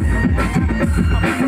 Come on.